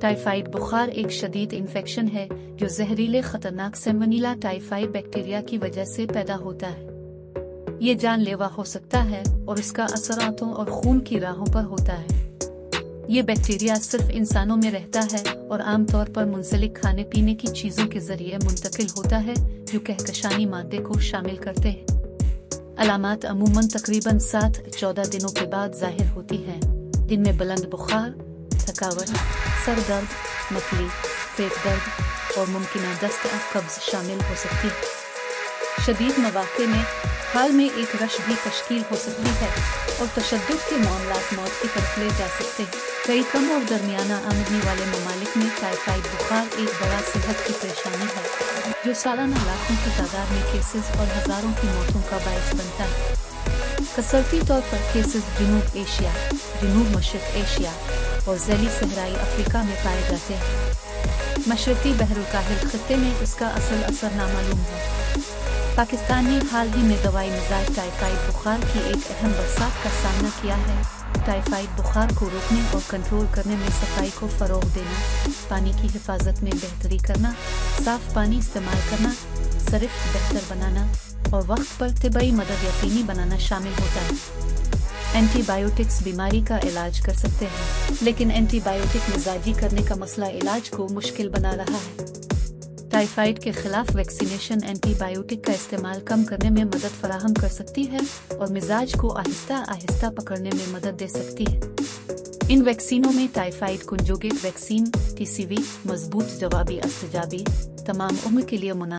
Typhoid बुखार एक शदीद इन्फेक्शन है, जो जहरीले खतरनाक सेमनीला टाइफाइड बैक्टीरिया की वजह से पैदा होता है। ये जानलेवा हो सकता है और इसका असर आंतों और खून की राहों पर होता है। ये बैक्टीरिया सिर्फ़ इंसानों में रहता है और आमतौर पर मुंसलिक खाने पीने की चीज़ों के ज़रिए मुंतकिल होता है, जो कहकशानी मादे को शामिल करते हैं। अलामत अमूमन तकरीबन सात चौदह दिनों के बाद ज़ाहिर होती हैं। दिन में बुलंद बुखार थकावट सर दर्द मतली पेट दर्द और मुमकिन दस्त कब्ज शामिल हो सकती है। शदीद मौाक़े में हाल में एक रश भी तश्कील हो सकती है और तशद के मामला मौत की तरफ़ ले जा सकते हैं। कई कम और दरमियाना आमदनी वाले ममालिक में टाइफाइड बुखार एक बड़ा सेहत की परेशानी है, जो सालाना लाखों की तादाद में केसेस और हज़ारों की मौतों का बायस बनता है। कसरती तौर पर केसेस जनूब एशिया, जनूब मशरक एशिया और जैली सहराई अफ्रीका में पाए जाते हैं। मशरकी बहरुकाहिल खत्े में इसका असल असर नामालूम है। पाकिस्तान ने हाल ही में दवाई मिजाज टाइफाइड बुखार की एक अहम बरसात का सामना किया है। टाइफाइड बुखार को रोकने और कंट्रोल करने में सफ़ाई को फरोग देना, पानी की हिफाजत में बेहतरी करना, साफ़ पानी इस्तेमाल करना सरिफ बेहतर बनाना और वक्त पर तिबई मदद यकीनी बनाना शामिल होता है। एंटीबायोटिक्स बीमारी का इलाज कर सकते हैं, लेकिन एंटीबायोटिक मिजाजी करने का मसला इलाज को मुश्किल बना रहा है। टाइफाइड के खिलाफ वैक्सीनेशन एंटीबायोटिक का इस्तेमाल कम करने में मदद फराहम कर सकती है और मिजाज को आहिस्ता आहिस्ता पकड़ने में मदद दे सकती है। इन वैक्सीनों में टाइफाइड कुंजोगेट वैक्सीन, टीसीवी, मज़बूत जवाबी अस्तजाबी, तमाम उम्र के लिए मुना